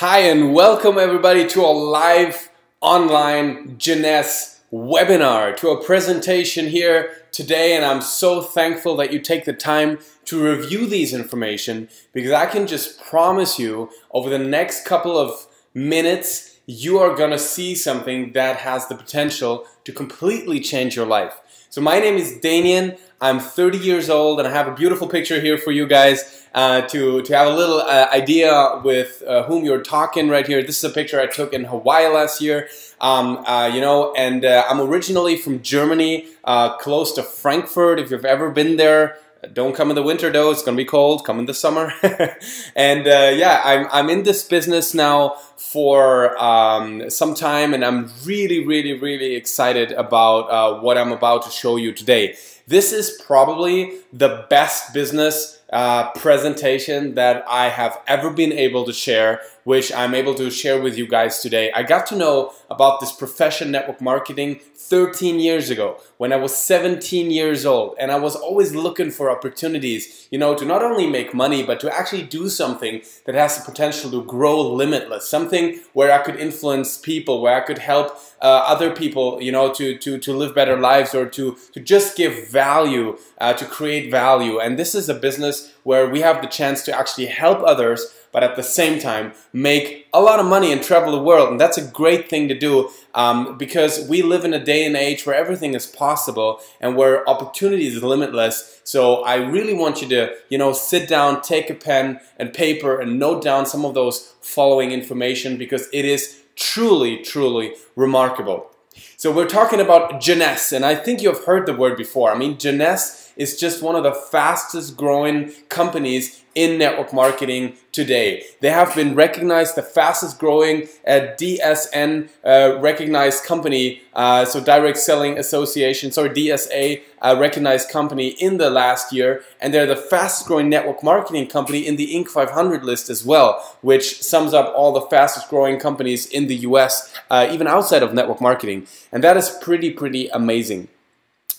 Hi, and welcome everybody to a live online Jeunesse webinar, to a presentation here today. And I'm so thankful that you take the time to review these information because I can just promise you over the next couple of minutes, you are going to see something that has the potential to completely change your life. So my name is Danian. I'm 30 years old and I have a beautiful picture here for you guys uh, to, to have a little uh, idea with uh, whom you're talking right here. This is a picture I took in Hawaii last year, um, uh, you know, and uh, I'm originally from Germany, uh, close to Frankfurt. If you've ever been there, don't come in the winter though, it's gonna be cold, come in the summer. and yeah, I'm, I'm in this business now for um, some time and I'm really, really, really excited about what I'm about to show you today. This is probably the best business uh, presentation that I have ever been able to share, which I'm able to share with you guys today. I got to know about this profession network marketing 13 years ago when I was 17 years old and I was always looking for opportunities, you know, to not only make money but to actually do something that has the potential to grow limitless, something where I could influence people, where I could help uh, other people, you know, to, to, to live better lives or to, to just give value, uh, to create value. And this is a business where we have the chance to actually help others but at the same time make a lot of money and travel the world. And that's a great thing to do um, because we live in a day and age where everything is possible and where opportunity is limitless. So I really want you to, you know, sit down, take a pen and paper and note down some of those following information because it is truly, truly remarkable. So we're talking about Jeunesse, and I think you've heard the word before. I mean, Jeunesse is just one of the fastest growing companies in network marketing today. They have been recognized the fastest growing uh, DSN uh, recognized company, uh, so Direct Selling Association, sorry, DSA uh, recognized company in the last year, and they're the fastest growing network marketing company in the Inc. 500 list as well, which sums up all the fastest growing companies in the US, uh, even outside of network marketing. And that is pretty, pretty amazing.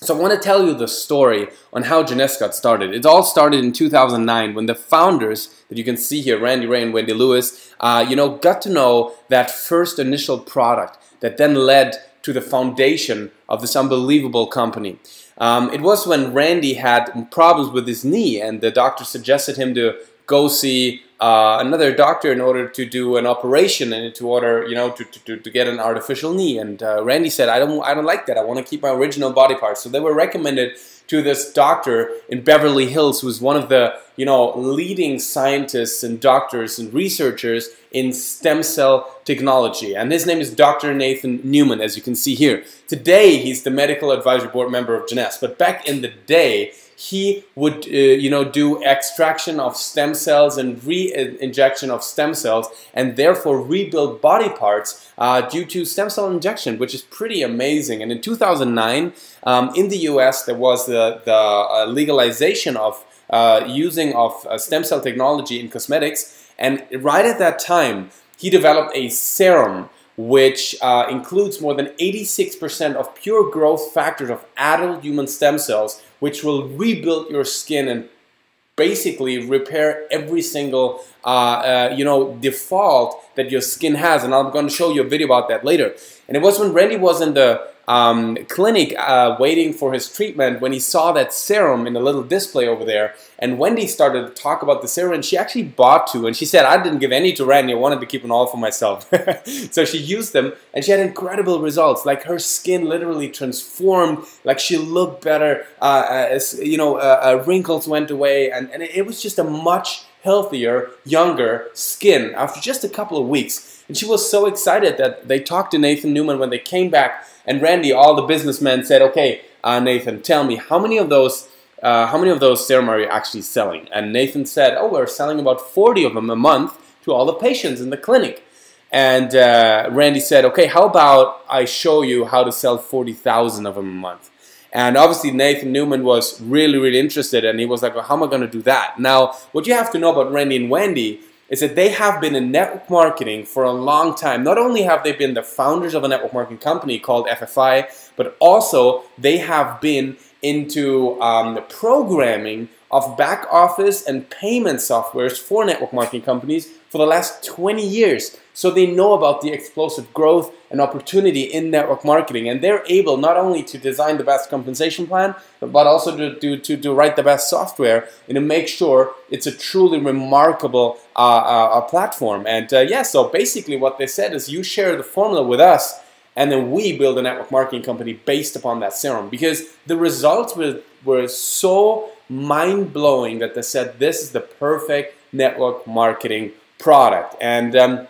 So I want to tell you the story on how Jeunesse got started. It all started in 2009 when the founders that you can see here, Randy Ray and Wendy Lewis, uh, you know, got to know that first initial product that then led to the foundation of this unbelievable company. Um, it was when Randy had problems with his knee and the doctor suggested him to go see uh, another doctor in order to do an operation and to order, you know, to, to, to get an artificial knee. And uh, Randy said, I don't, I don't like that. I want to keep my original body parts. So they were recommended to this doctor in Beverly Hills, who's one of the, you know, leading scientists and doctors and researchers in stem cell technology. And his name is Dr. Nathan Newman, as you can see here. Today, he's the medical advisory board member of Jeunesse. But back in the day, he would, uh, you know, do extraction of stem cells and re-injection of stem cells, and therefore rebuild body parts uh, due to stem cell injection, which is pretty amazing. And in 2009, um, in the U.S., there was the the uh, legalization of uh, using of uh, stem cell technology in cosmetics, and right at that time, he developed a serum which uh, includes more than 86% of pure growth factors of adult human stem cells, which will rebuild your skin and basically repair every single uh, uh, you know default that your skin has. And I'm going to show you a video about that later. And it was when Randy was in the um, clinic uh, waiting for his treatment when he saw that serum in the little display over there. And Wendy started to talk about the serum, and she actually bought two. And she said, I didn't give any to Randy, I wanted to keep them all for myself. so she used them, and she had incredible results. Like her skin literally transformed, like she looked better, uh, as, you know, uh, uh, wrinkles went away, and, and it was just a much healthier, younger skin after just a couple of weeks. And she was so excited that they talked to Nathan Newman when they came back and Randy, all the businessmen said, okay, uh, Nathan, tell me, how many of those uh, how many of those serum are you actually selling? And Nathan said, oh, we're selling about 40 of them a month to all the patients in the clinic. And uh, Randy said, okay, how about I show you how to sell 40,000 of them a month? And obviously Nathan Newman was really, really interested and he was like, well, how am I going to do that? Now, what you have to know about Randy and Wendy is that they have been in network marketing for a long time. Not only have they been the founders of a network marketing company called FFI, but also they have been into um, the programming of back office and payment softwares for network marketing companies for the last 20 years. So they know about the explosive growth and opportunity in network marketing. And they're able not only to design the best compensation plan, but also to, to, to, to write the best software and to make sure it's a truly remarkable uh, uh, platform. And uh, yeah, so basically what they said is you share the formula with us and then we build a network marketing company based upon that serum because the results were, were so mind-blowing that they said this is the perfect network marketing product. And um,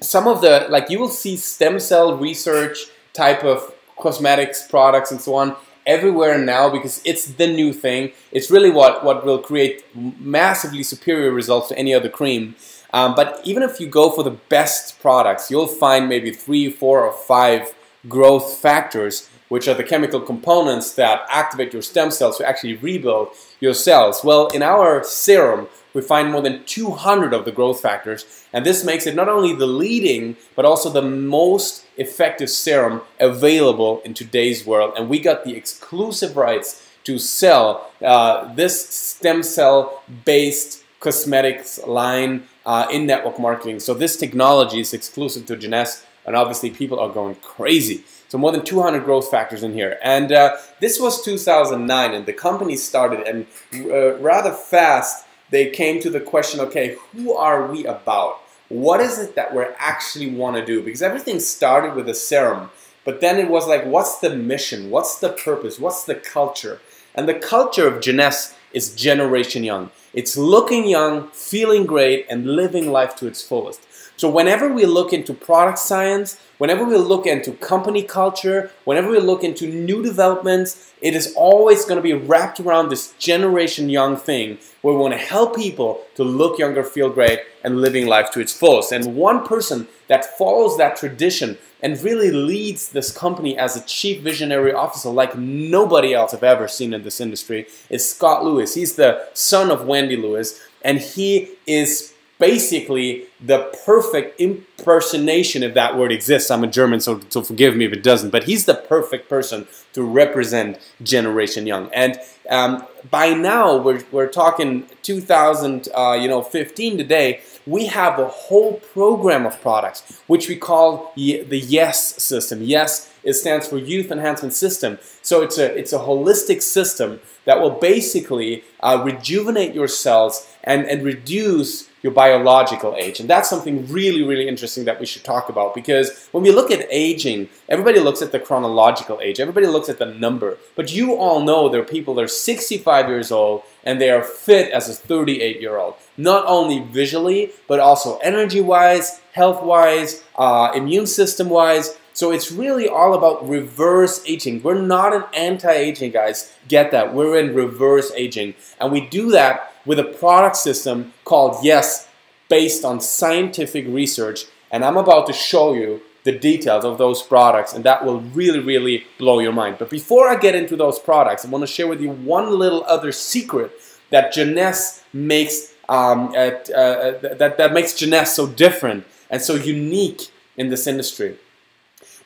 some of the, like you will see stem cell research type of cosmetics products and so on everywhere now because it's the new thing. It's really what, what will create massively superior results to any other cream. Um, but even if you go for the best products, you'll find maybe three, four, or five growth factors, which are the chemical components that activate your stem cells to actually rebuild your cells. Well, in our serum, we find more than 200 of the growth factors, and this makes it not only the leading, but also the most effective serum available in today's world. And we got the exclusive rights to sell uh, this stem cell based cosmetics line uh, in network marketing. So this technology is exclusive to Jeunesse, and obviously people are going crazy. So more than 200 growth factors in here. And uh, this was 2009, and the company started, and uh, rather fast, they came to the question, okay, who are we about? What is it that we actually want to do? Because everything started with a serum, but then it was like, what's the mission? What's the purpose? What's the culture? And the culture of Jeunesse is Generation Young. It's looking young, feeling great, and living life to its fullest. So whenever we look into product science, whenever we look into company culture, whenever we look into new developments, it is always going to be wrapped around this generation young thing where we want to help people to look younger, feel great, and living life to its fullest. And one person that follows that tradition and really leads this company as a chief visionary officer like nobody else I've ever seen in this industry is Scott Lewis. He's the son of Wendy Lewis, and he is basically the perfect impersonation if that word exists. I'm a German, so, so forgive me if it doesn't. But he's the perfect person to represent Generation Young. And um, by now, we're, we're talking 2000, uh, you know, 15 today. We have a whole program of products which we call the YES system. YES it stands for Youth Enhancement System. So it's a it's a holistic system that will basically uh, rejuvenate your cells and, and reduce your biological age. And that's something really, really interesting that we should talk about because when we look at aging, everybody looks at the chronological age, everybody looks at the number. But you all know there are people that are 65 years old and they are fit as a 38 year old. Not only visually, but also energy wise, health wise, uh, immune system wise. So it's really all about reverse aging. We're not an anti-aging, guys. Get that. We're in reverse aging. And we do that with a product system called Yes, based on scientific research. And I'm about to show you the details of those products, and that will really, really blow your mind. But before I get into those products, I want to share with you one little other secret that Jeunesse makes um, at, uh, that, that makes Jeunesse so different and so unique in this industry.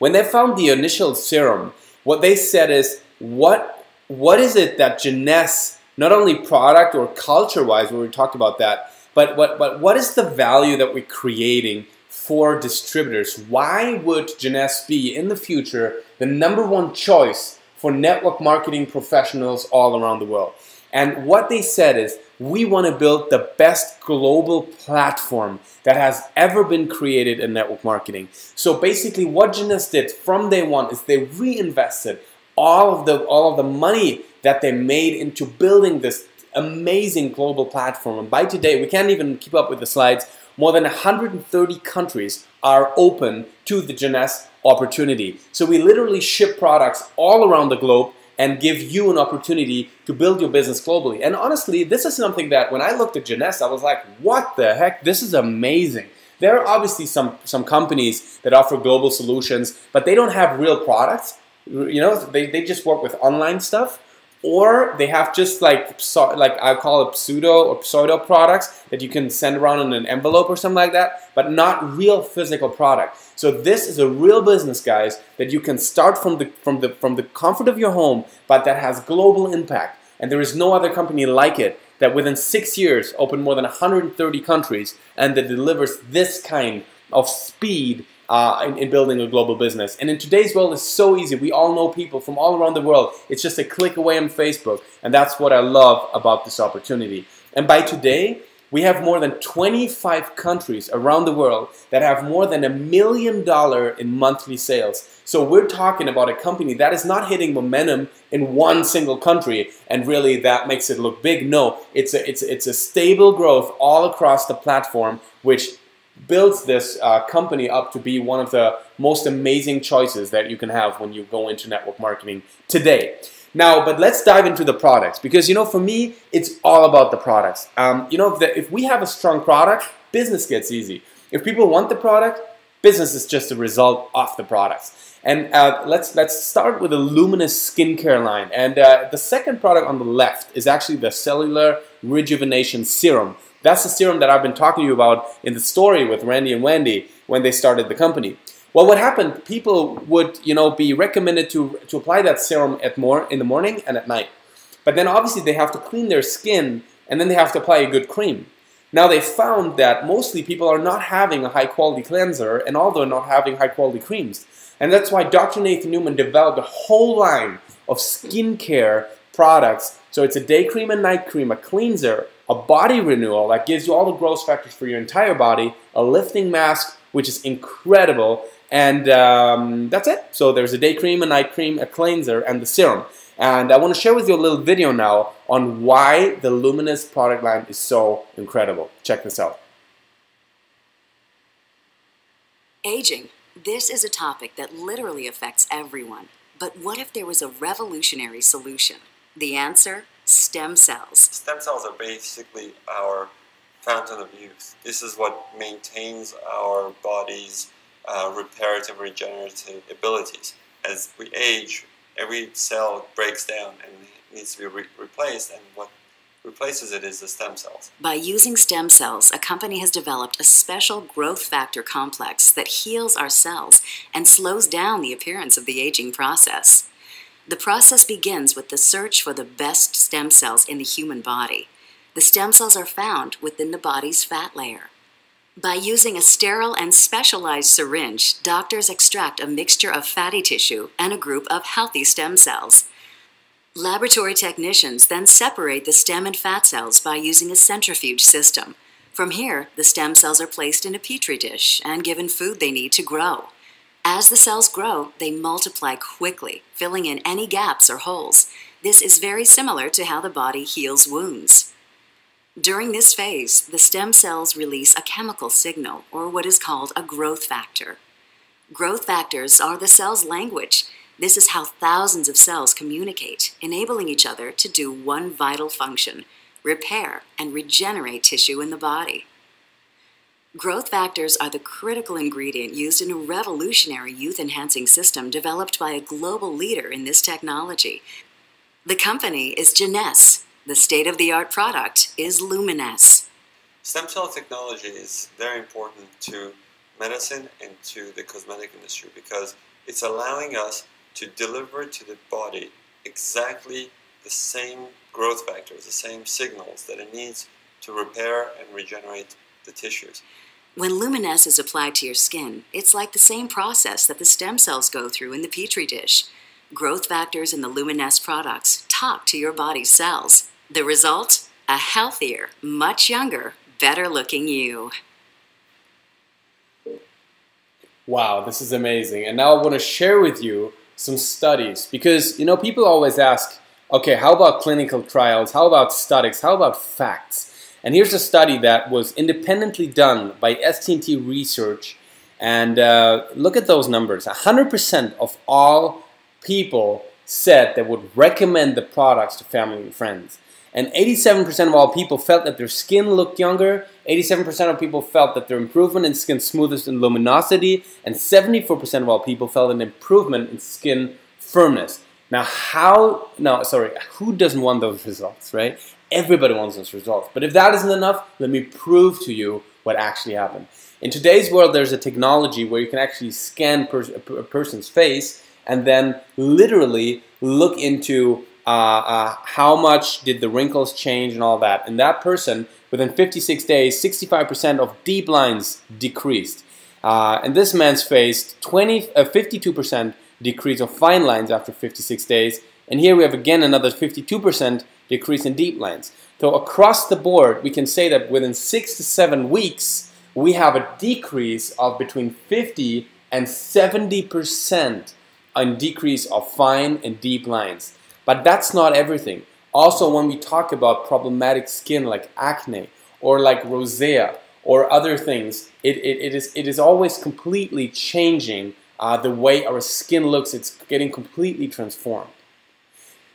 When they found the initial serum, what they said is, what, what is it that Jeunesse, not only product or culture-wise, we talked about that, but, but, but what is the value that we're creating for distributors? Why would Jeunesse be, in the future, the number one choice for network marketing professionals all around the world? And what they said is, we want to build the best global platform that has ever been created in network marketing. So basically what Jeunesse did from day one is they reinvested all of the all of the money that they made into building this amazing global platform. And by today, we can't even keep up with the slides. More than 130 countries are open to the Jeunesse opportunity. So we literally ship products all around the globe and give you an opportunity to build your business globally. And honestly, this is something that when I looked at Jeunesse, I was like, what the heck? This is amazing. There are obviously some, some companies that offer global solutions, but they don't have real products. You know, they, they just work with online stuff or they have just like like I call it pseudo or pseudo products that you can send around in an envelope or something like that, but not real physical product. So this is a real business, guys, that you can start from the from the from the comfort of your home, but that has global impact. And there is no other company like it that within six years opened more than 130 countries and that delivers this kind of speed uh, in, in, building a global business. And in today's world, it's so easy. We all know people from all around the world. It's just a click away on Facebook. And that's what I love about this opportunity. And by today, we have more than 25 countries around the world that have more than a million dollar in monthly sales. So we're talking about a company that is not hitting momentum in one single country and really that makes it look big. No, it's a, it's, it's a stable growth all across the platform which builds this uh, company up to be one of the most amazing choices that you can have when you go into network marketing today. Now, but let's dive into the products because you know, for me, it's all about the products. Um, you know, if, the, if we have a strong product, business gets easy. If people want the product, business is just a result of the products. And uh, let's let's start with the Luminesce skincare line. And uh, the second product on the left is actually the Cellular Rejuvenation Serum. That's the serum that I've been talking to you about in the story with Randy and Wendy when they started the company. Well, what happened, people would, you know, be recommended to, to apply that serum at more in the morning and at night. But then obviously they have to clean their skin and then they have to apply a good cream. Now they found that mostly people are not having a high quality cleanser and although not having high quality creams. And that's why Dr. Nathan Newman developed a whole line of skincare products. So it's a day cream and night cream, a cleanser, a body renewal that gives you all the growth factors for your entire body, a lifting mask, which is incredible, and um, that's it. So there's a day cream, a night cream, a cleanser, and the serum. And I want to share with you a little video now on why the Luminesce product line is so incredible. Check this out. Aging. This is a topic that literally affects everyone. But what if there was a revolutionary solution? The answer? Stem cells. Stem cells are basically our fountain of youth. This is what maintains our body's uh, reparative regenerative abilities. As we age, every cell breaks down and needs to be re replaced, and what replaces it is the stem cells. By using stem cells, a company has developed a special growth factor complex that heals our cells and slows down the appearance of the aging process. The process begins with the search for the best stem cells in the human body. The stem cells are found within the body's fat layer. By using a sterile and specialized syringe, doctors extract a mixture of fatty tissue and a group of healthy stem cells. Laboratory technicians then separate the stem and fat cells by using a centrifuge system. From here, the stem cells are placed in a petri dish and given food they need to grow. As the cells grow, they multiply quickly, filling in any gaps or holes. This is very similar to how the body heals wounds. During this phase, the stem cells release a chemical signal, or what is called a growth factor. Growth factors are the cell's language. This is how thousands of cells communicate, enabling each other to do one vital function repair and regenerate tissue in the body. Growth factors are the critical ingredient used in a revolutionary youth enhancing system developed by a global leader in this technology. The company is Jeunesse, the state-of-the-art product is Luminesce. Stem cell technology is very important to medicine and to the cosmetic industry because it's allowing us to deliver to the body exactly the same growth factors, the same signals that it needs to repair and regenerate the tissues. When Luminesce is applied to your skin, it's like the same process that the stem cells go through in the petri dish. Growth factors in the Luminesce products talk to your body's cells. The result? A healthier, much younger, better looking you. Wow, this is amazing. And now I want to share with you some studies because, you know, people always ask, okay, how about clinical trials? How about studies? How about facts? And here's a study that was independently done by ST&T Research. And uh, look at those numbers. 100% of all people said they would recommend the products to family and friends. And 87% of all people felt that their skin looked younger, 87% of people felt that their improvement in skin smoothness and luminosity, and 74% of all people felt an improvement in skin firmness. Now, how, no, sorry, who doesn't want those results, right? Everybody wants those results. But if that isn't enough, let me prove to you what actually happened. In today's world, there's a technology where you can actually scan a person's face and then literally look into uh, uh, how much did the wrinkles change and all that. And that person, within 56 days, 65% of deep lines decreased. Uh, and this man's faced 20, 52% uh, decrease of fine lines after 56 days. And here we have again another 52% decrease in deep lines. So across the board, we can say that within six to seven weeks, we have a decrease of between 50 and 70% in decrease of fine and deep lines. But that's not everything. Also, when we talk about problematic skin like acne or like rosacea or other things, it, it, it, is, it is always completely changing uh, the way our skin looks. It's getting completely transformed.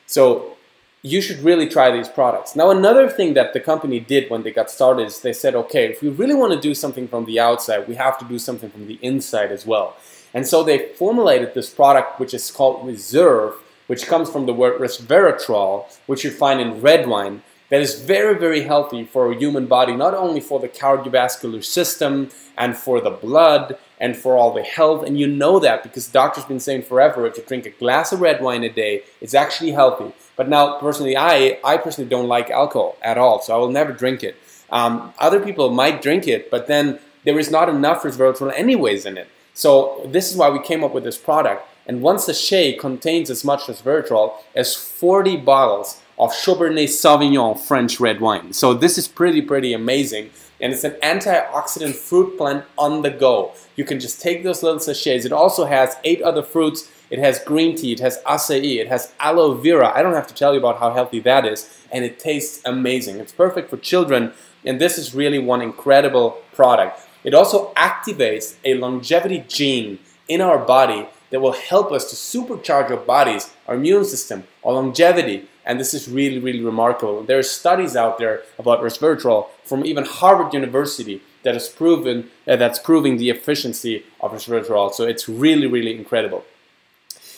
So you should really try these products. Now, another thing that the company did when they got started is they said, okay, if we really want to do something from the outside, we have to do something from the inside as well. And so they formulated this product, which is called Reserve, which comes from the word resveratrol, which you find in red wine, that is very, very healthy for a human body, not only for the cardiovascular system and for the blood and for all the health. And you know that because doctors been saying forever, if you drink a glass of red wine a day, it's actually healthy. But now, personally, I, I personally don't like alcohol at all, so I will never drink it. Um, other people might drink it, but then there is not enough resveratrol anyways in it. So this is why we came up with this product. And one sachet contains as much as resveratrol as 40 bottles of Cabernet Sauvignon French red wine. So this is pretty, pretty amazing. And it's an antioxidant fruit blend on the go. You can just take those little sachets. It also has eight other fruits. It has green tea, it has acai, it has aloe vera. I don't have to tell you about how healthy that is. And it tastes amazing. It's perfect for children. And this is really one incredible product. It also activates a longevity gene in our body that will help us to supercharge our bodies, our immune system, our longevity. And this is really, really remarkable. There are studies out there about resveratrol from even Harvard University that is proven uh, that's proving the efficiency of resveratrol. So it's really, really incredible.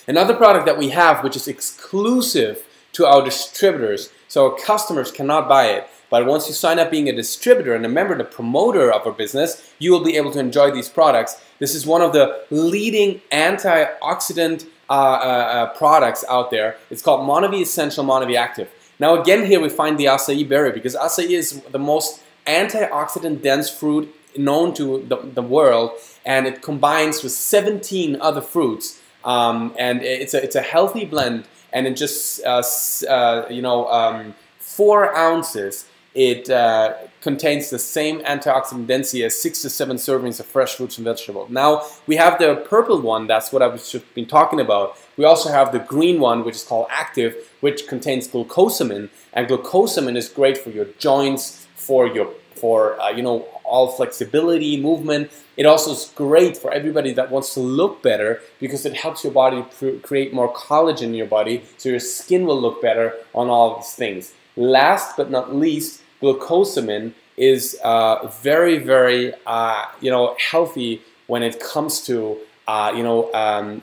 Another product that we have, which is exclusive to our distributors, so our customers cannot buy it, but once you sign up being a distributor and a member, the promoter of our business, you will be able to enjoy these products. This is one of the leading antioxidant uh, uh, uh, products out there. It's called Monavie Essential Monavie Active. Now again here we find the acai berry because acai is the most antioxidant dense fruit known to the, the world and it combines with 17 other fruits um, and it's a, it's a healthy blend and in just uh, uh, you know um, four ounces it uh, contains the same antioxidant density as six to seven servings of fresh fruits and vegetables. Now we have the purple one, that's what I've been talking about. We also have the green one, which is called Active, which contains glucosamine, and glucosamine is great for your joints, for your for uh, you know all flexibility, movement. It also is great for everybody that wants to look better because it helps your body create more collagen in your body, so your skin will look better on all these things. Last but not least, glucosamine is uh, very, very, uh, you know, healthy when it comes to, uh, you know, um,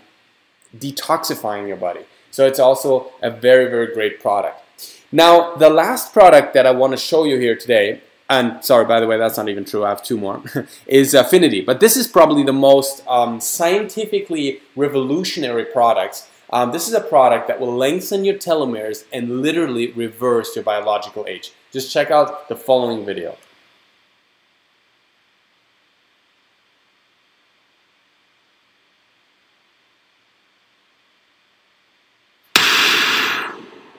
detoxifying your body. So it's also a very, very great product. Now, the last product that I want to show you here today, and sorry, by the way, that's not even true, I have two more, is Affinity. But this is probably the most um, scientifically revolutionary product um, this is a product that will lengthen your telomeres and literally reverse your biological age. Just check out the following video.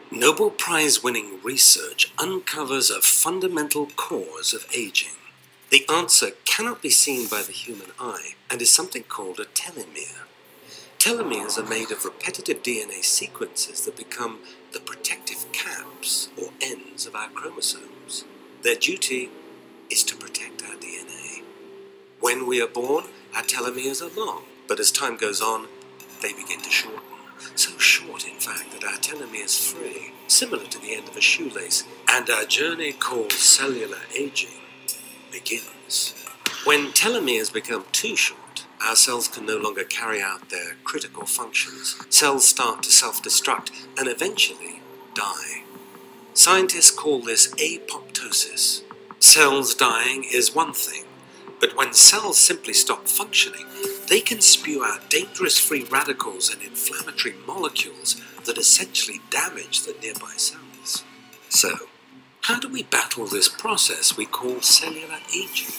Nobel Prize winning research uncovers a fundamental cause of aging. The answer cannot be seen by the human eye and is something called a telomere. Telomeres are made of repetitive DNA sequences that become the protective caps or ends of our chromosomes. Their duty is to protect our DNA. When we are born, our telomeres are long, but as time goes on, they begin to shorten. So short, in fact, that our telomeres fray, similar to the end of a shoelace, and our journey called cellular aging begins. When telomeres become too short, our cells can no longer carry out their critical functions. Cells start to self-destruct and eventually die. Scientists call this apoptosis. Cells dying is one thing, but when cells simply stop functioning, they can spew out dangerous free radicals and inflammatory molecules that essentially damage the nearby cells. So, how do we battle this process we call cellular aging?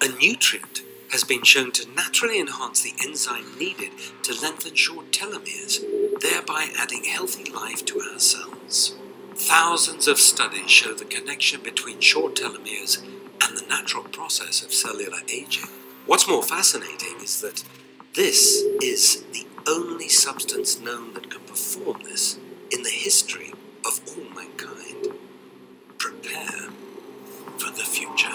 A nutrient has been shown to naturally enhance the enzyme needed to lengthen short telomeres, thereby adding healthy life to our cells. Thousands of studies show the connection between short telomeres and the natural process of cellular aging. What's more fascinating is that this is the only substance known that can perform this in the history of all mankind. Prepare for the future.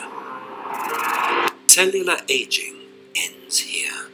Cellular aging ends here.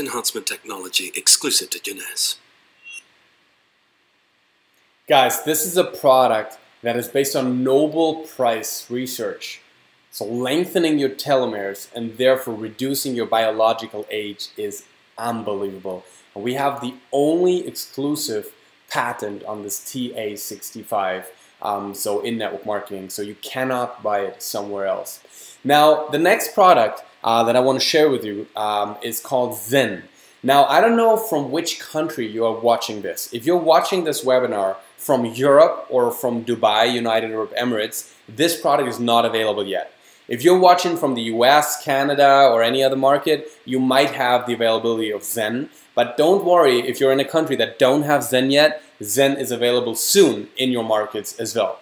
Enhancement technology exclusive to Jeunesse. Guys, this is a product that is based on Nobel Prize research. So lengthening your telomeres and therefore reducing your biological age is unbelievable. And we have the only exclusive patent on this TA65, um, so in network marketing, so you cannot buy it somewhere else. Now, the next product uh, that I want to share with you um, is called Zen. Now, I don't know from which country you are watching this. If you're watching this webinar from Europe or from Dubai, United Arab Emirates, this product is not available yet. If you're watching from the US, Canada, or any other market, you might have the availability of Zen. But don't worry if you're in a country that don't have Zen yet, Zen is available soon in your markets as well.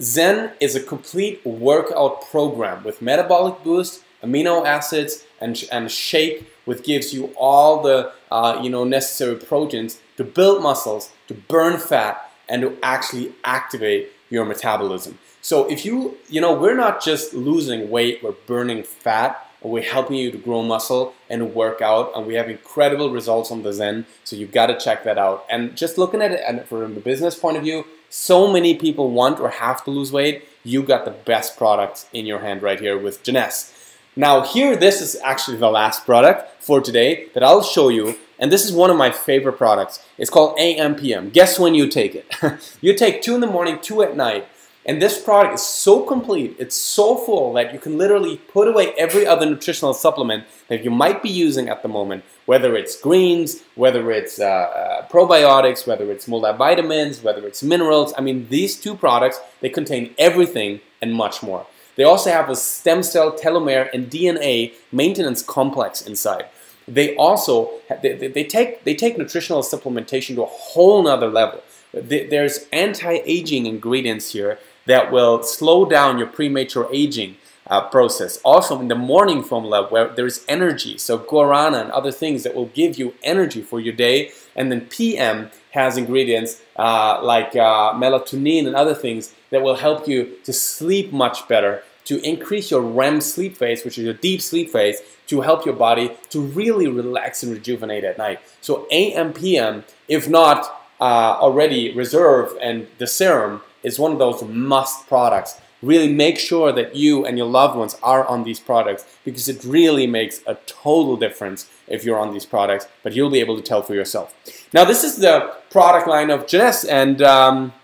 Zen is a complete workout program with metabolic boost, amino acids, and, and shake, which gives you all the uh, you know necessary proteins to build muscles, to burn fat, and to actually activate your metabolism. So if you, you know, we're not just losing weight, we're burning fat, and we're helping you to grow muscle and work out, and we have incredible results on the Zen, so you've gotta check that out. And just looking at it and from the business point of view, so many people want or have to lose weight, you got the best products in your hand right here with Jeunesse. Now here, this is actually the last product for today that I'll show you. And this is one of my favorite products. It's called AMPM. Guess when you take it? you take two in the morning, two at night. And this product is so complete, it's so full that you can literally put away every other nutritional supplement that you might be using at the moment, whether it's greens, whether it's uh, uh, probiotics, whether it's multivitamins, whether it's minerals. I mean, these two products, they contain everything and much more. They also have a stem cell telomere and DNA maintenance complex inside. They also they, they take they take nutritional supplementation to a whole nother level. There's anti-aging ingredients here that will slow down your premature aging uh, process. Also in the morning formula where there's energy, so guarana and other things that will give you energy for your day. And then PM has ingredients uh, like uh, melatonin and other things that will help you to sleep much better to increase your REM sleep phase, which is your deep sleep phase, to help your body to really relax and rejuvenate at night. So AM, PM, if not uh, already reserved and the serum is one of those must products. Really make sure that you and your loved ones are on these products because it really makes a total difference if you're on these products, but you'll be able to tell for yourself. Now this is the product line of Jeunesse and um,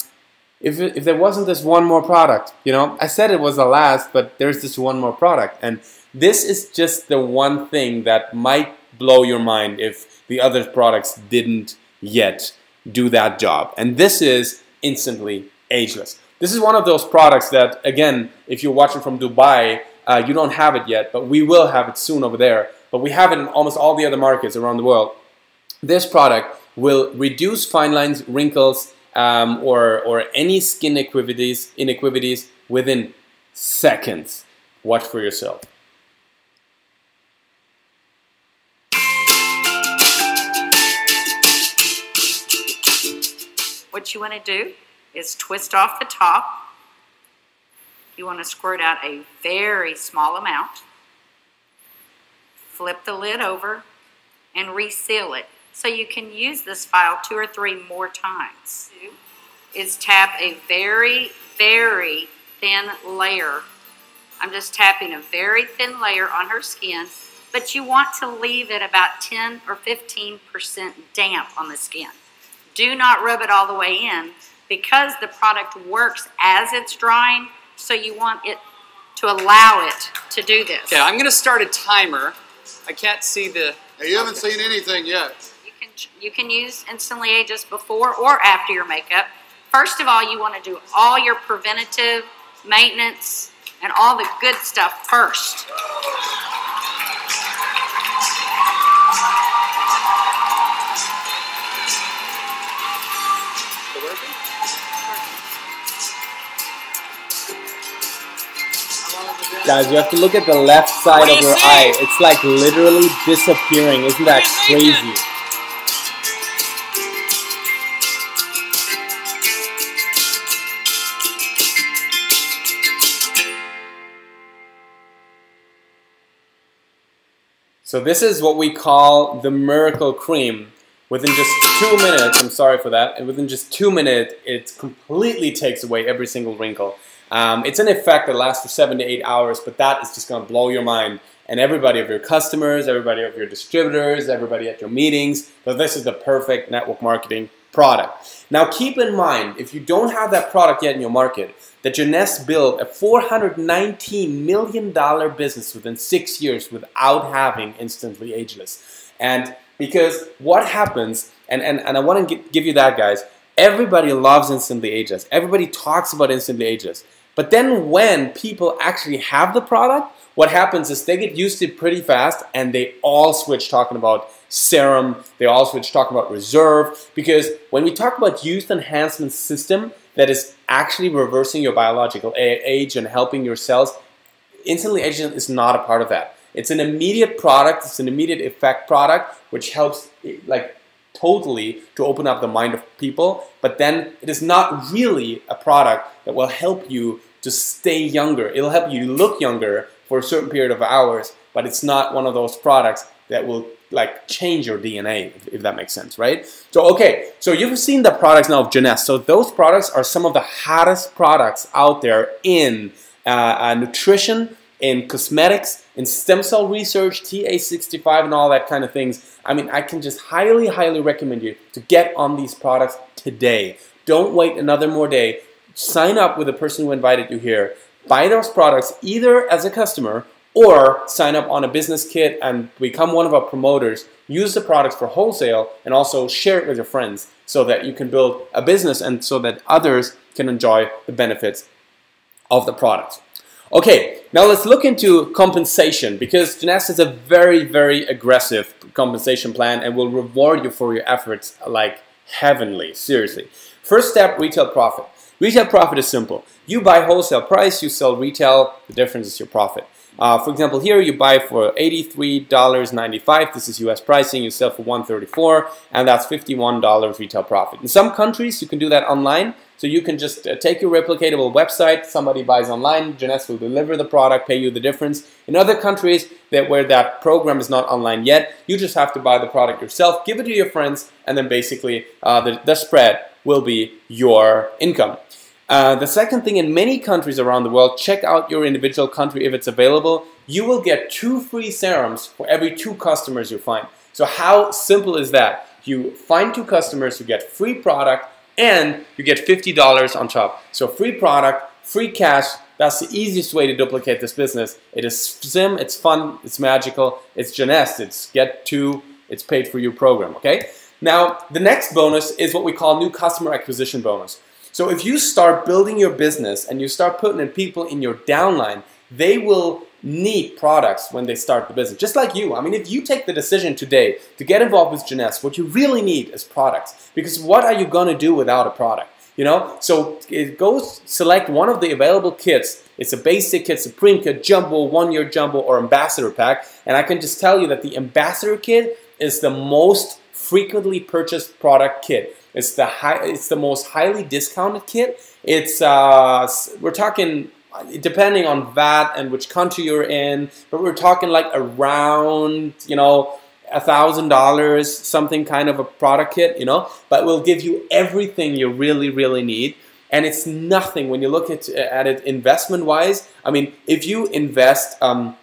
if, if there wasn't this one more product, you know, I said it was the last, but there's this one more product. And this is just the one thing that might blow your mind if the other products didn't yet do that job. And this is instantly ageless. This is one of those products that, again, if you're watching from Dubai, uh, you don't have it yet, but we will have it soon over there. But we have it in almost all the other markets around the world. This product will reduce fine lines, wrinkles, um, or, or any skin inequities, inequities within seconds. Watch for yourself. What you want to do is twist off the top. You want to squirt out a very small amount. Flip the lid over and reseal it so you can use this file two or three more times. Is tap a very, very thin layer. I'm just tapping a very thin layer on her skin, but you want to leave it about 10 or 15% damp on the skin. Do not rub it all the way in because the product works as it's drying, so you want it to allow it to do this. Okay, I'm going to start a timer. I can't see the. Hey, you haven't seen anything yet. You can, you can use Instantly Ageless before or after your makeup. First of all, you want to do all your preventative maintenance and all the good stuff first. Guys, you have to look at the left side of your eye. It's like literally disappearing. Isn't that crazy? So this is what we call the miracle cream. Within just two minutes, I'm sorry for that, and within just two minutes, it completely takes away every single wrinkle. Um, it's an effect that lasts for seven to eight hours, but that is just to blow your mind. And everybody of your customers, everybody of your distributors, everybody at your meetings, but this is the perfect network marketing product. Now keep in mind, if you don't have that product yet in your market, that Jeunesse built a $419 million business within six years without having Instantly Ageless. And because what happens, and, and, and I want to give you that, guys, everybody loves Instantly Ageless. Everybody talks about Instantly Ageless. But then when people actually have the product, what happens is they get used to it pretty fast and they all switch talking about serum, they switch talking about reserve, because when we talk about youth enhancement system that is actually reversing your biological age and helping your cells, instantly aging is not a part of that. It's an immediate product, it's an immediate effect product, which helps like totally to open up the mind of people, but then it is not really a product that will help you to stay younger. It'll help you look younger for a certain period of hours, but it's not one of those products that will like change your DNA, if, if that makes sense, right? So okay, so you've seen the products now of Jeunesse. So those products are some of the hottest products out there in uh, uh, nutrition, in cosmetics, in stem cell research, TA65, and all that kind of things. I mean, I can just highly, highly recommend you to get on these products today. Don't wait another more day. Sign up with the person who invited you here. Buy those products either as a customer or sign up on a business kit and become one of our promoters. Use the products for wholesale and also share it with your friends so that you can build a business and so that others can enjoy the benefits of the products. Okay, now let's look into compensation because Jeunesse has a very, very aggressive compensation plan and will reward you for your efforts like heavenly, seriously. First step, retail profit. Retail profit is simple. You buy wholesale price, you sell retail, the difference is your profit. Uh, for example, here you buy for $83.95. This is US pricing. You sell for 134, and that's $51 retail profit. In some countries, you can do that online. So you can just uh, take your replicatable website, somebody buys online, Jeunesse will deliver the product, pay you the difference. In other countries that where that program is not online yet, you just have to buy the product yourself, give it to your friends, and then basically uh, the, the spread will be your income. Uh, the second thing, in many countries around the world, check out your individual country if it's available. You will get two free serums for every two customers you find. So how simple is that? You find two customers, you get free product, and you get $50 on top. So free product, free cash, that's the easiest way to duplicate this business. It is sim, it's fun, it's magical, it's Jeunesse, it's get two, it's paid for you program, okay? Now, the next bonus is what we call new customer acquisition bonus. So if you start building your business and you start putting in people in your downline, they will need products when they start the business. Just like you. I mean, if you take the decision today to get involved with Jeunesse, what you really need is products. Because what are you going to do without a product? You know, so it goes select one of the available kits. It's a basic kit, supreme kit, jumbo, one year jumbo, or ambassador pack. And I can just tell you that the ambassador kit is the most frequently purchased product kit. It's the high, it's the most highly discounted kit. It's uh, we're talking depending on VAT and which country you're in, but we're talking like around you know a thousand dollars, something kind of a product kit, you know, but will give you everything you really, really need. And it's nothing when you look at, at it investment wise. I mean, if you invest um,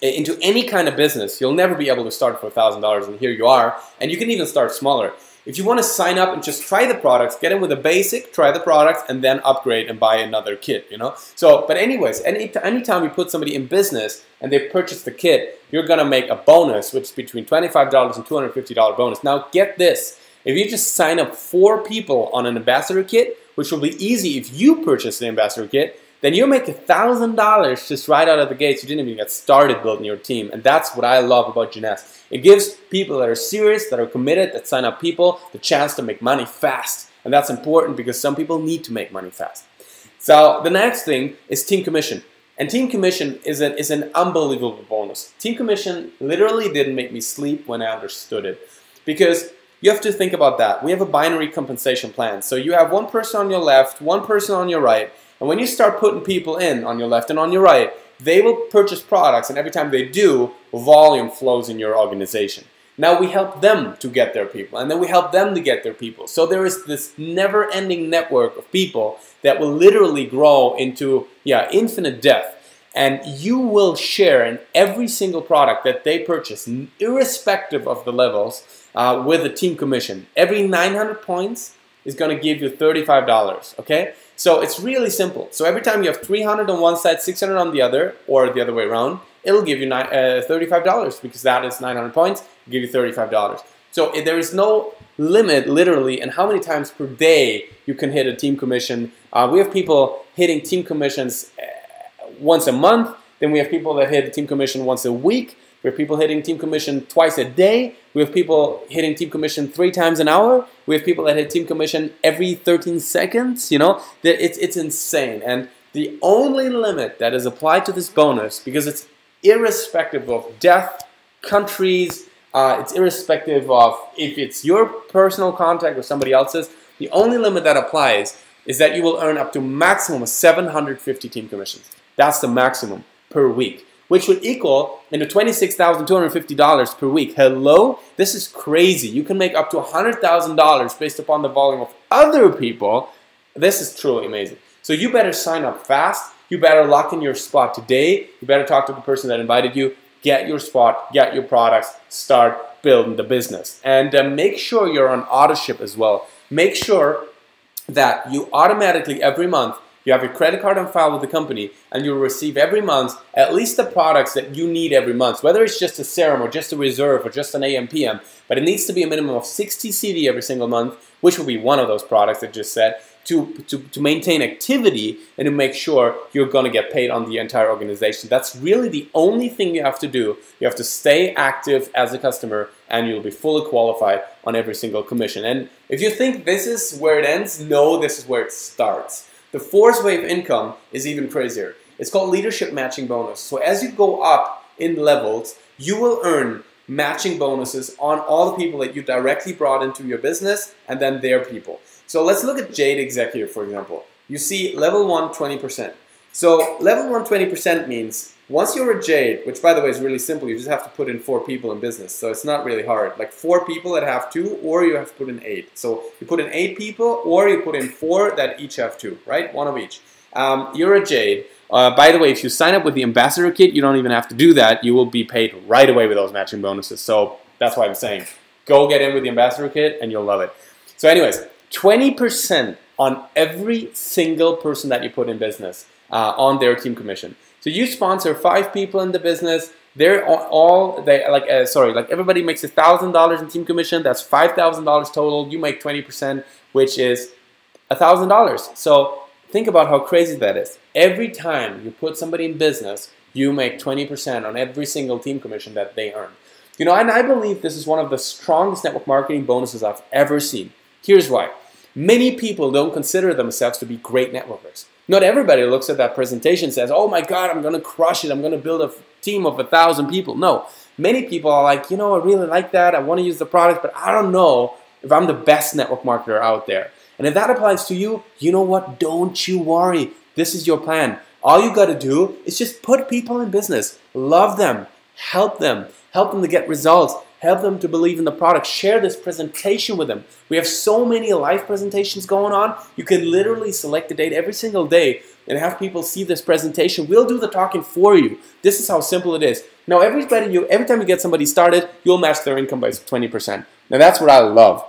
into any kind of business, you'll never be able to start for a thousand dollars, and here you are. And you can even start smaller. If you want to sign up and just try the products, get in with a basic, try the products, and then upgrade and buy another kit, you know? So, but anyways, any anytime you put somebody in business and they purchase the kit, you're gonna make a bonus, which is between $25 and $250 bonus. Now get this, if you just sign up four people on an ambassador kit, which will be easy if you purchase the ambassador kit, then you make a thousand dollars just right out of the gates. You didn't even get started building your team, and that's what I love about Jeunesse. It gives people that are serious, that are committed, that sign up people, the chance to make money fast, and that's important because some people need to make money fast. So the next thing is team commission, and team commission is an is an unbelievable bonus. Team commission literally didn't make me sleep when I understood it, because you have to think about that. We have a binary compensation plan, so you have one person on your left, one person on your right and when you start putting people in on your left and on your right, they will purchase products, and every time they do, volume flows in your organization. Now we help them to get their people, and then we help them to get their people. So there is this never-ending network of people that will literally grow into, yeah, infinite depth. And you will share in every single product that they purchase, irrespective of the levels, uh, with a team commission. Every 900 points is going to give you $35, okay? So it's really simple. So every time you have 300 on one side, 600 on the other, or the other way around, it'll give you uh, $35 because that is 900 points, give you $35. So there is no limit, literally, and how many times per day you can hit a team commission. Uh, we have people hitting team commissions uh, once a month. Then we have people that hit a team commission once a week. We have people hitting team commission twice a day. We have people hitting team commission three times an hour. We have people that hit team commission every 13 seconds. You know, it's, it's insane. And the only limit that is applied to this bonus, because it's irrespective of death, countries, uh, it's irrespective of if it's your personal contact or somebody else's, the only limit that applies is that you will earn up to maximum of 750 team commissions. That's the maximum per week which would equal into $26,250 per week. Hello? This is crazy. You can make up to $100,000 based upon the volume of other people. This is truly amazing. So you better sign up fast. You better lock in your spot today. You better talk to the person that invited you. Get your spot, get your products, start building the business. And uh, make sure you're on Autoship as well. Make sure that you automatically every month you have your credit card on file with the company, and you'll receive every month at least the products that you need every month, whether it's just a serum or just a reserve or just an AM/PM. But it needs to be a minimum of 60 CV every single month, which will be one of those products that just said. To, to, to maintain activity and to make sure you're going to get paid on the entire organization. That's really the only thing you have to do. You have to stay active as a customer and you'll be fully qualified on every single commission. And if you think this is where it ends, no, this is where it starts. The fourth wave income is even crazier. It's called leadership matching bonus. So as you go up in levels, you will earn matching bonuses on all the people that you directly brought into your business and then their people. So let's look at Jade Executive, for example. You see level one, 20%. So level one, 20% means once you're a Jade, which by the way is really simple, you just have to put in four people in business. So it's not really hard. Like four people that have two, or you have to put in eight. So you put in eight people, or you put in four that each have two, right? One of each. Um, you're a Jade. Uh, by the way, if you sign up with the Ambassador Kit, you don't even have to do that. You will be paid right away with those matching bonuses. So that's why I'm saying go get in with the Ambassador Kit and you'll love it. So anyways, 20% on every single person that you put in business uh, on their team commission. So you sponsor five people in the business. They're all they like. Uh, sorry, like everybody makes a thousand dollars in team commission. That's five thousand dollars total. You make twenty percent, which is a thousand dollars. So think about how crazy that is. Every time you put somebody in business, you make twenty percent on every single team commission that they earn. You know, and I believe this is one of the strongest network marketing bonuses I've ever seen. Here's why. Many people don't consider themselves to be great networkers. Not everybody looks at that presentation says, oh my God, I'm going to crush it. I'm going to build a team of a thousand people. No, many people are like, you know, I really like that. I want to use the product, but I don't know if I'm the best network marketer out there. And if that applies to you, you know what? Don't you worry. This is your plan. All you got to do is just put people in business, love them, help them, help them to get results, help them to believe in the product, share this presentation with them. We have so many live presentations going on. You can literally select a date every single day and have people see this presentation. We'll do the talking for you. This is how simple it is. Now, everybody, you, every time you get somebody started, you'll match their income by 20%. Now, that's what I love.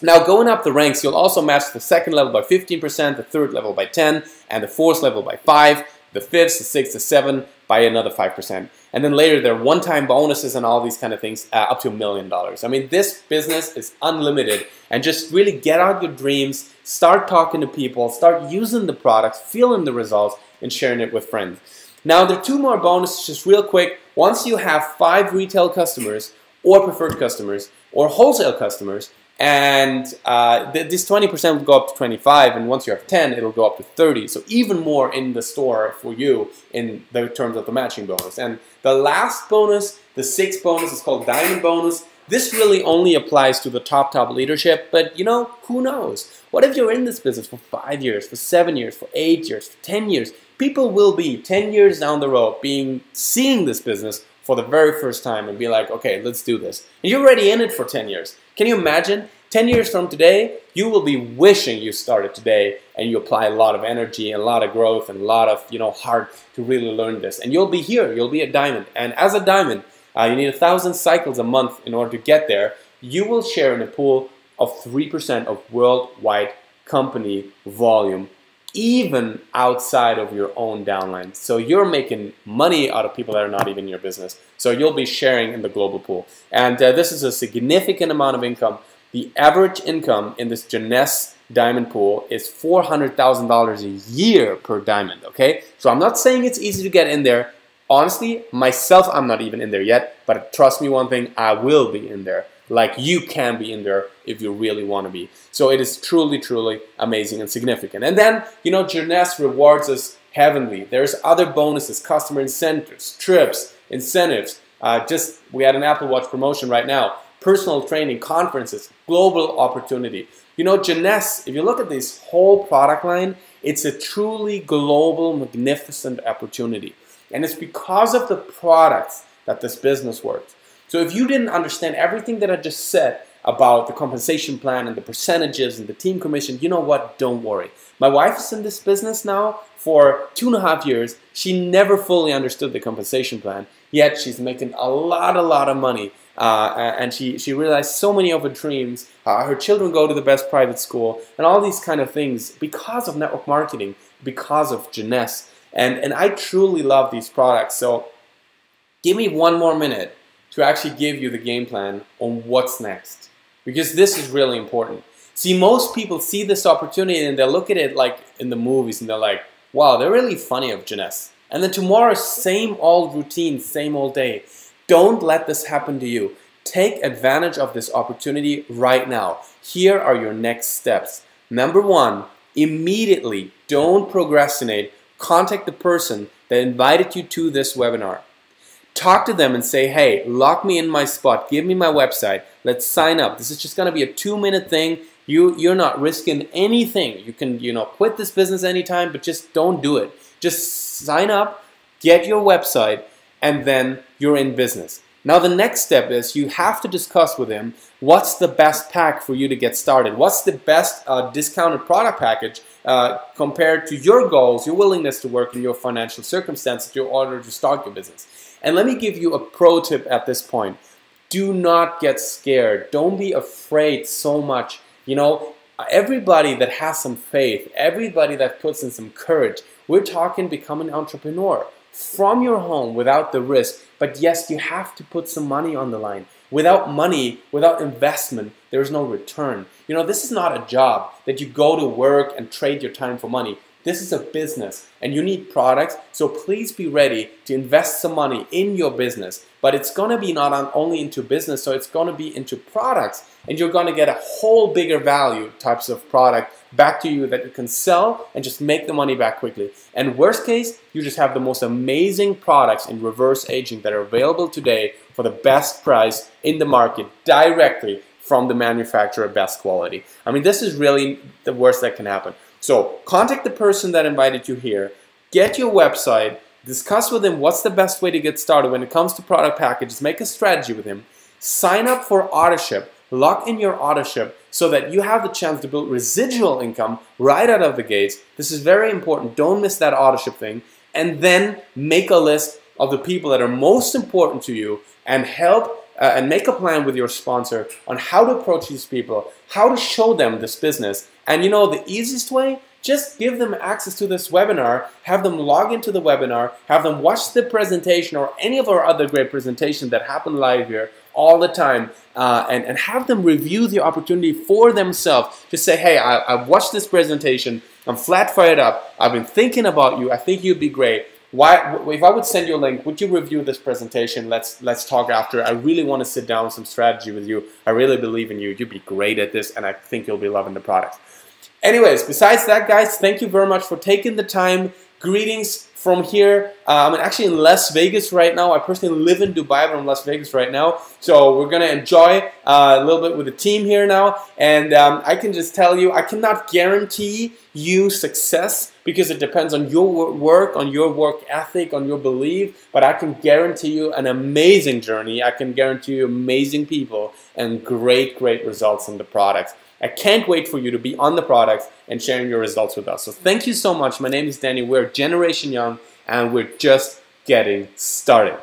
Now, going up the ranks, you'll also match the second level by 15%, the third level by 10, and the fourth level by 5, the fifth, the sixth, the seventh by another 5%. And then later, there are one-time bonuses and all these kind of things uh, up to a million dollars. I mean, this business is unlimited. And just really get out your dreams, start talking to people, start using the products, feeling the results, and sharing it with friends. Now, there are two more bonuses, just real quick. Once you have five retail customers, or preferred customers, or wholesale customers, and uh, th this 20% will go up to 25 and once you have 10 it'll go up to 30 so even more in the store for you in the terms of the matching bonus. And the last bonus the sixth bonus is called diamond bonus. This really only applies to the top top leadership but you know who knows? What if you're in this business for five years for seven years for eight years for 10 years? People will be 10 years down the road being seeing this business for the very first time and be like, okay, let's do this. And you're already in it for 10 years. Can you imagine? 10 years from today, you will be wishing you started today and you apply a lot of energy and a lot of growth and a lot of, you know, heart to really learn this. And you'll be here, you'll be a diamond. And as a diamond, uh, you need a thousand cycles a month in order to get there. You will share in a pool of 3% of worldwide company volume even outside of your own downline. So you're making money out of people that are not even your business. So you'll be sharing in the global pool. And uh, this is a significant amount of income. The average income in this Jeunesse diamond pool is $400,000 a year per diamond, okay? So I'm not saying it's easy to get in there. Honestly, myself, I'm not even in there yet, but trust me one thing, I will be in there like you can be in there if you really want to be. So it is truly, truly amazing and significant. And then, you know, Jeunesse rewards us heavenly. There's other bonuses, customer incentives, trips, incentives. Uh, just, we had an Apple Watch promotion right now. Personal training, conferences, global opportunity. You know, Jeunesse, if you look at this whole product line, it's a truly global, magnificent opportunity. And it's because of the products that this business works. So if you didn't understand everything that I just said about the compensation plan and the percentages and the team commission, you know what? Don't worry. My wife is in this business now for two and a half years. She never fully understood the compensation plan, yet she's making a lot, a lot of money. Uh, and she, she realized so many of her dreams. Uh, her children go to the best private school and all these kind of things because of network marketing, because of Jeunesse. And, and I truly love these products. So give me one more minute to actually give you the game plan on what's next. Because this is really important. See, most people see this opportunity and they look at it like in the movies and they're like, wow, they're really funny of Jeunesse. And then tomorrow, same old routine, same old day. Don't let this happen to you. Take advantage of this opportunity right now. Here are your next steps. Number one, immediately don't procrastinate. Contact the person that invited you to this webinar talk to them and say, hey, lock me in my spot, give me my website, let's sign up. This is just going to be a two minute thing. You, you're not risking anything. You can, you know, quit this business anytime, but just don't do it. Just sign up, get your website, and then you're in business. Now the next step is you have to discuss with him what's the best pack for you to get started. What's the best uh, discounted product package uh, compared to your goals, your willingness to work, and your financial circumstances in order to start your business. And let me give you a pro tip at this point. Do not get scared. Don't be afraid so much. You know, everybody that has some faith, everybody that puts in some courage, we're talking become an entrepreneur from your home without the risk. But yes, you have to put some money on the line. Without money, without investment, there is no return. You know, this is not a job that you go to work and trade your time for money. This is a business and you need products, so please be ready to invest some money in your business. But it's gonna be not only into business, so it's gonna be into products and you're gonna get a whole bigger value types of product back to you that you can sell and just make the money back quickly. And worst case, you just have the most amazing products in reverse aging that are available today for the best price in the market directly from the manufacturer best quality. I mean, this is really the worst that can happen. So contact the person that invited you here, get your website, discuss with him what's the best way to get started when it comes to product packages, make a strategy with him, sign up for Autoship, lock in your Autoship so that you have the chance to build residual income right out of the gates. This is very important. Don't miss that Autoship thing. And then make a list of the people that are most important to you and help uh, and make a plan with your sponsor on how to approach these people, how to show them this business. And you know, the easiest way just give them access to this webinar, have them log into the webinar, have them watch the presentation or any of our other great presentations that happen live here all the time, uh, and, and have them review the opportunity for themselves. Just say, hey, I, I watched this presentation, I'm flat fired up, I've been thinking about you, I think you'd be great. Why, if I would send you a link, would you review this presentation? Let's let's talk after. I really want to sit down some strategy with you. I really believe in you. You'd be great at this, and I think you'll be loving the product. Anyways, besides that, guys, thank you very much for taking the time. Greetings from here. Uh, I'm actually in Las Vegas right now. I personally live in Dubai, but I'm in Las Vegas right now. So we're to enjoy uh, a little bit with the team here now. And um, I can just tell you, I cannot guarantee you success because it depends on your work, on your work ethic, on your belief. But I can guarantee you an amazing journey. I can guarantee you amazing people and great, great results in the products. I can't wait for you to be on the products and sharing your results with us. So thank you so much. My name is Danny. We're Generation Young and we're just getting started.